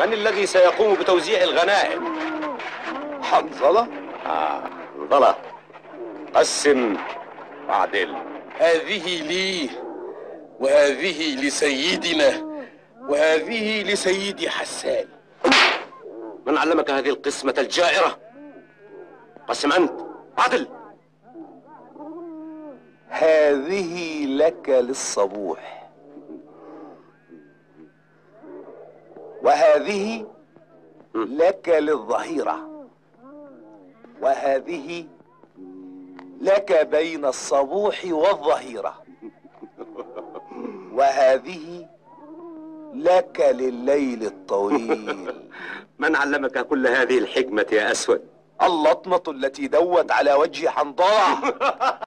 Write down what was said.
من الذي سيقوم بتوزيع الغنائم؟ حنظلة؟ آه ضلة قسم واعدل هذه لي وهذه لسيدنا وهذه لسيدي حسان. من علمك هذه القسمة الجائرة؟ قسم أنت عدل. هذه لك للصبوح. وهذه لك للظهيرة. وهذه لك بين الصبوح والظهيرة. وهذه لك لليل الطويل. من علمك كل هذه الحكمة يا أسود؟ اللطمة التي دوت على وجه حنظلة